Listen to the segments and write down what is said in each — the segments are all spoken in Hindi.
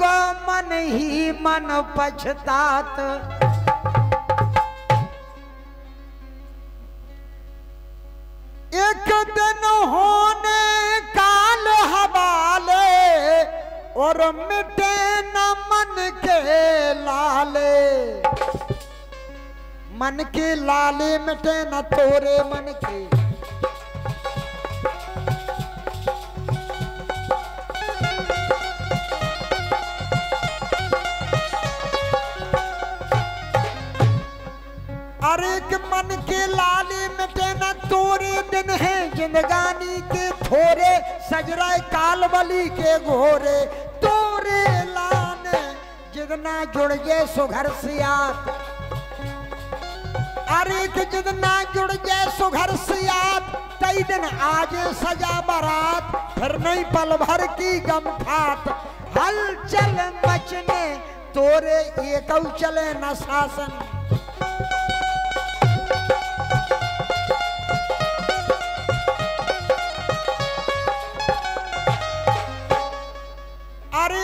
गो मन ही मन पछतात। एक दिन होने काल हवाले और मिटे न मन के लाले। मन के लाले मिटे न तोरे मन के। के मन के लाले मिटे न तोरे दिन है, जिंदगानी के थोरे सजरा कालवली के घोरे। तोरे लाने जितना जुड़ जे सुघर सियात अरे जितना जुड़ जे सुघर सियात कई दिन आज सजा बारात, फिर नहीं पल भर की गम ठात। हलचल मचने, तोरे एक चले न शासन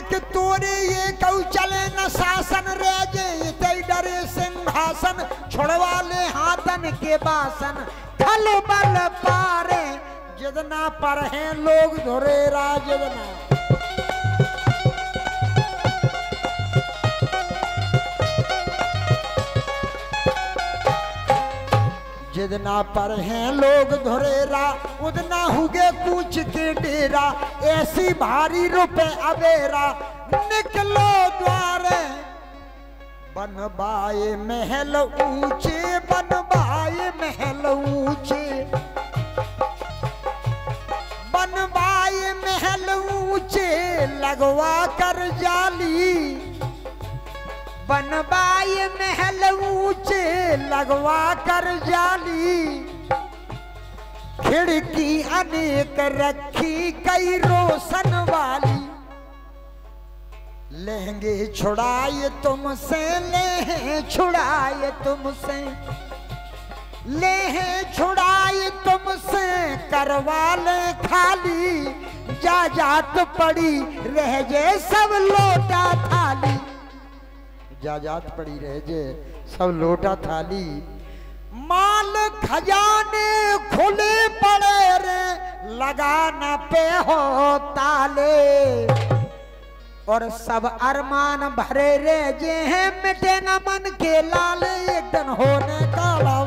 अरे तोरे ये कऊ चले न शासन रेजे तई डरे सिंहासन छोड़वा ले हाथन के बासन। थल बल पारे, जितना पर लोग धोरे राजना जितना पर हैं लोग धोरेरा उतना हुगे कुछ के डेरा। ऐसी भारी रुपए अबेरा, निकलो द्वारे। बनवाए महल ऊँचे, बनवाए महल ऊँचे। बनवाए महल ऊँचे, लगवा कर जाली। बनवाए महल ऊँचे लगवा कर जाली। खिड़की अनेक रखी कई रोशन वाली। लहंगे छुड़ाए तुमसे लेहे छुड़ाए तुमसे। लेहे छुड़ाए तुमसे, करवा ले खाली जा जात पड़ी रह जे सब लोटा थाली जाजात पड़ी रह जे, सब लोटा थाली। माल खजाने खुले पड़े रे लगाना पे हो ताले। और सब अरमान भरे रे जे मिटे न मन के लाल, एक दिन होने काला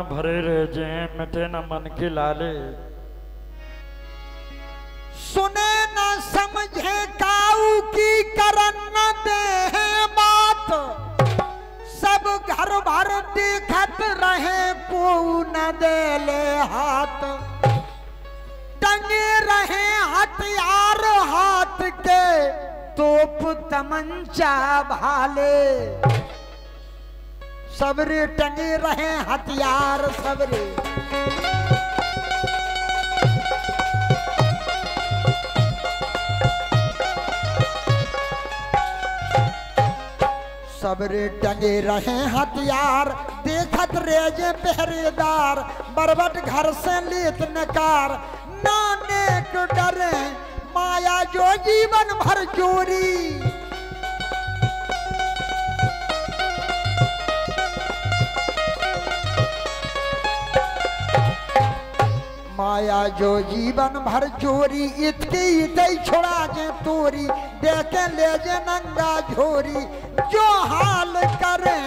अरमान भरे रह जे मिटे न मन के लाले। सुने न समझे काऊ की करन न दे बात। सब घर भर देखत रहे को न दे ले हाथ। टंगे रहे हथियार हाथ के, तोप तमंचा भाले। सबरे टंगे रहे हथियार सबरे। सबरे टंगे रहे हथियार, देखत रेजे पहरेदार, बरबट घर से लेत नकार। नाने डरे, माया जो जीवन भर चोरी। माया जो जीवन भर चोरी, इतके इतई छोड़ा जे तोरी, देखे ले जे नंगा झोरी। जो हाल करे,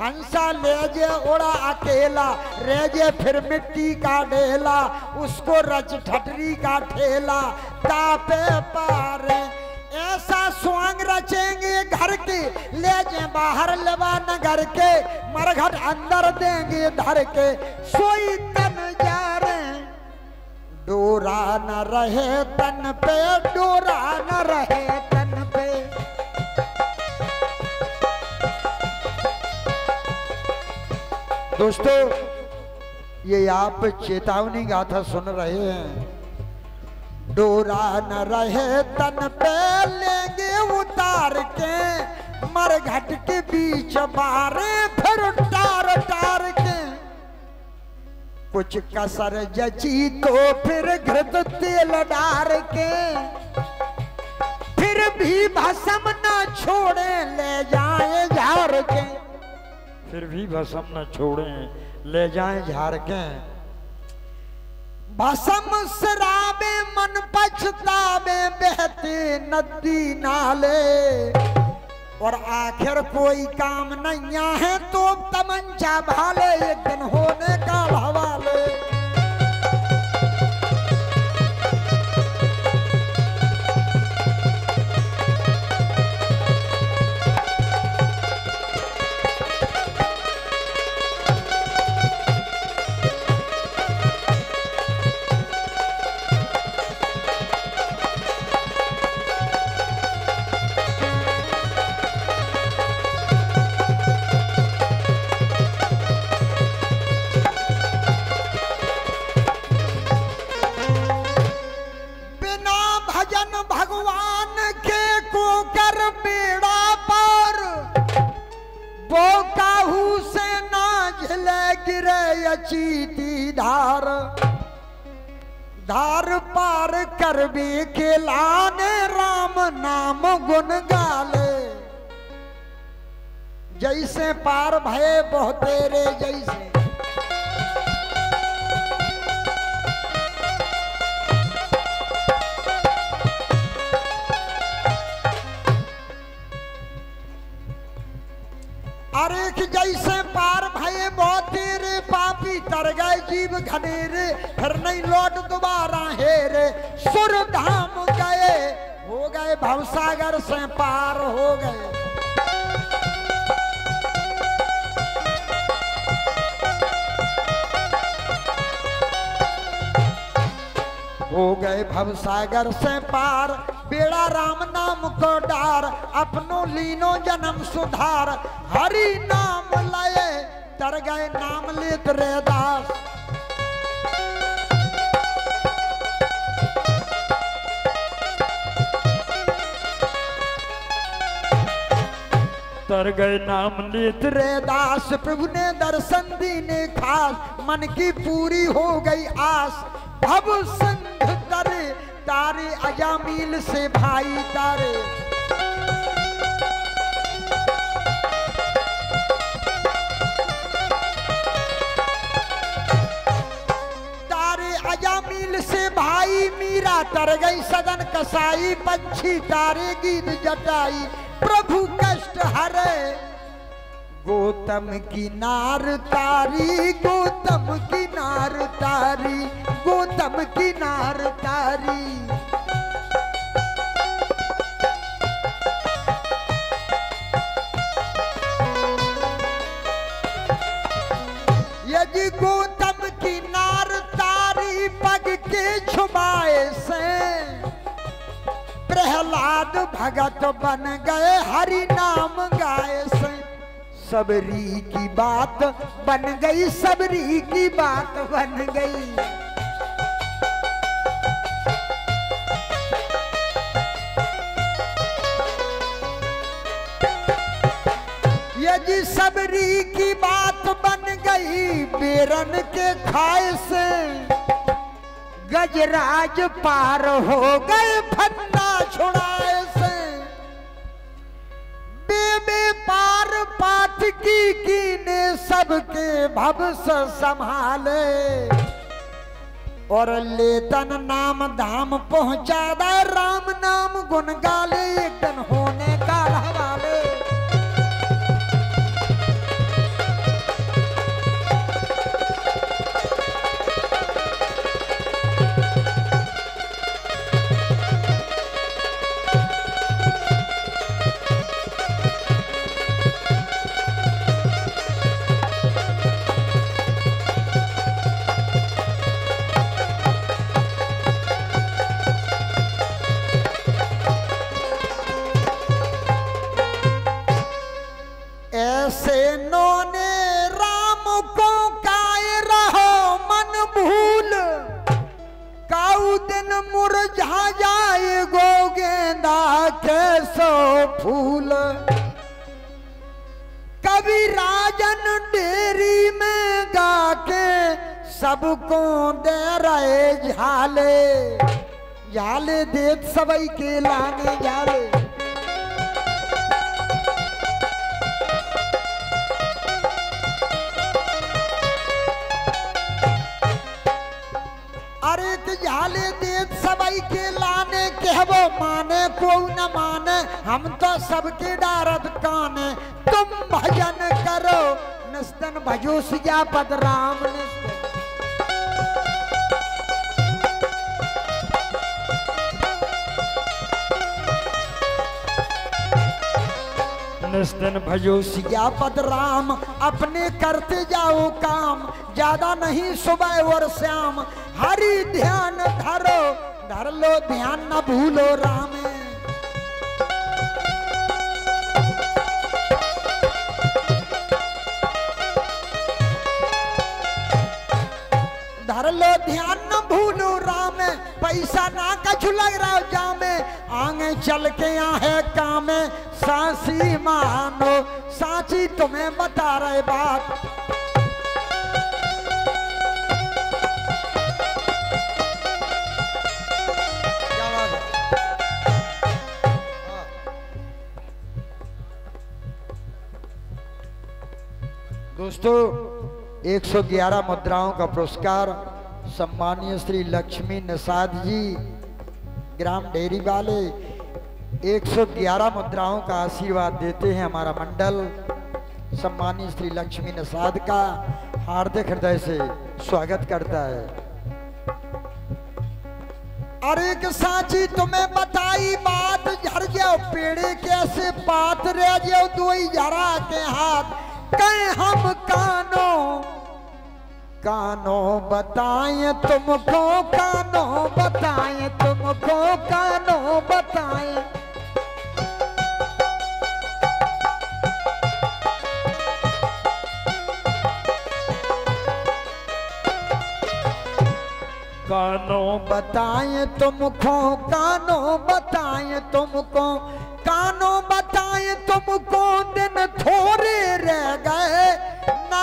हंसा ले जे उड़ा अकेला रह जे फिर मिट्टी का ढेला, उसको रच ठटरी का ठेला, तापे पारे। ऐसा स्वांग रचेंगे घर के, ले जे बाहर लेवा नगर के, मरघट अंदर देंगे धर के। सोई तन डोरा न रहे तन पे, डोरा न रहे तन पे। दोस्तों, ये आप चेतावनी गाथा सुन रहे हैं। डोरा न रहे तन पे, लेंगे उतार के। मरघट के बीच मारे फिर टार टार के। कुछ कसर जची तो फिर घृत तेल डार के। फिर भी भसम न छोड़े ले जाए झार के। फिर भी भसम न छोड़े ले जाए झार के। भसम शराबे मन पछतावे बहते नदी नाले। और आखिर कोई काम नहीं है तो तमंचा भाले, एक दिन होने का हवाले धार पार कर भी के लाने राम नाम गुन गाले। जैसे पार भय बहुत तेरे जैसे। अरे जैसे पार भये बहुत तेरे पापी तर गए जीव घनेरे, फिर नहीं लौट दोबारा हेरे। सुर धाम गए, हो गए भवसागर से पार हो गए। हो गए भवसागर से पार, बेड़ा राम नाम को डार, अपनो लीनो जन्म सुधार। हरि नाम तर गए, नाम लेत रे दास गए, नाम लेत रे दास प्रभु ने दर्शन दीने खास, मन की पूरी हो गई आस। भव संघ तरे तारे अजामील से भाई तारे। तारे मील से भाई मीरा तर गई सदन कसाई, पंछी तारे गीत जटाई। प्रभु कष्ट हरे, गौतम की नार तारी, गौतम की नार तारी, गौतम की नार तारी। भगत बन गए, हरि नाम गाय से। सबरी की बात बन गई, सबरी की बात बन गई। यदि सबरी की बात बन गई, बेरन के खाए से। गजराज पार हो गए फन्ना छुड़ाए पाठ की कीने सबके भवस संभाले। और लेतन नाम धाम पहुँचा दे, राम नाम गुन गाले एक होने का। फूल। कभी राजन डेरी में गा के सबको दे रहे झाले। झाले देत सबई के लाने झाले। अरे झाले देत सबई के लाने, कहबो माने को न माने। हम तो सबके डारत काने। तुम भजन करो। निस्तन भजो सिया पद राम निस्तन भजो सिया पद राम। अपने करते जाओ काम। ज़्यादा नहीं सुबह और शाम। हरि ध्यान धरो। धर लो ध्यान, न भूलो राम ध्यान न भूलो राम, पैसा ना कछु लग रहा जामे आगे चल के यहाँ है काम, सांसी मानो, सांची तुम्हें बता रहे बात। दोस्तों 111 मुद्राओं का पुरस्कार सम्मानीय श्री लक्ष्मी निषाद जी, ग्राम डेरी वाले 111 मुद्राओं का आशीर्वाद देते हैं हमारा मंडल। सम्मानीय श्री लक्ष्मी निषाद का हार्दिक हृदय से स्वागत करता है। अरे एक साची तुम्हें बताई बात झर जाओ पेड़े कैसे पात रह जाओ जरा के हाथ। कहे हम कानो कानो बताए तुमको, कानो बताए तुमको, कानो बताए। कानो बताए तुमको, कानो बताए तुमको, कानो बताए तुमको, दिन थोड़े रह गए।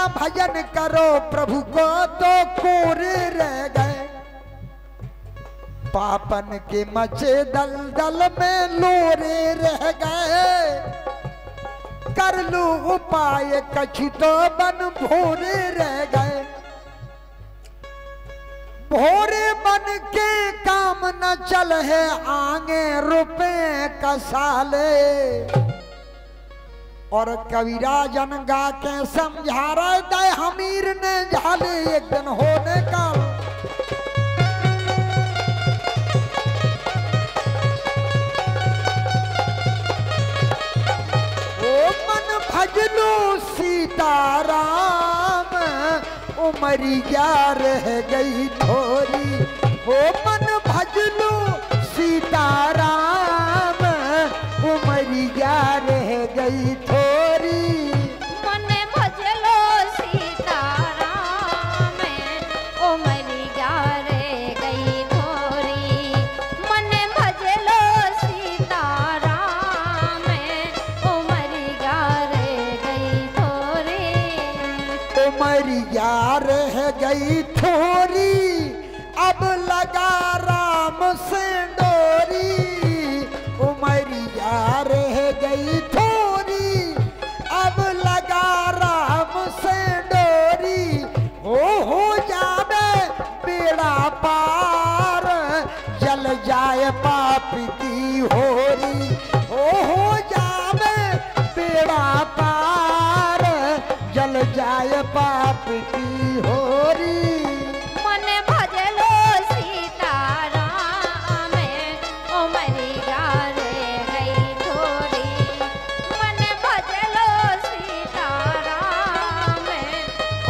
भजन करो प्रभु को तो कोरे रह गए। पापन के मचे दल दल में लोरे रह गए। कर लू उपाय, कछु तो बन भोरे रह गए। भोरे बन के काम न चल है, आगे रुपए कसाले। और कविराजन गा के समझा रहे हमीर ने झाले एक दिन होने का। ओ मन भजलो सीताराम उमरिया रह गई थोरी। ओ मन भजलो सीताराम। उमरिया रह गई थोरी अब लगा राम से जाए पाप की होरी। मने भजलो सीताराम उमरी जा रे गई थोरी। मने भजलो सीताराम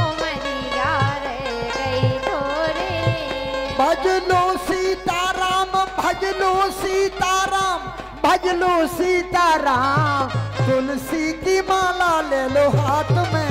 उमरी जा रे गई थोरी। भजलो सीताराम भजलो सीताराम भजलो सीताराम। तुलसी की माला ले लो हाथ में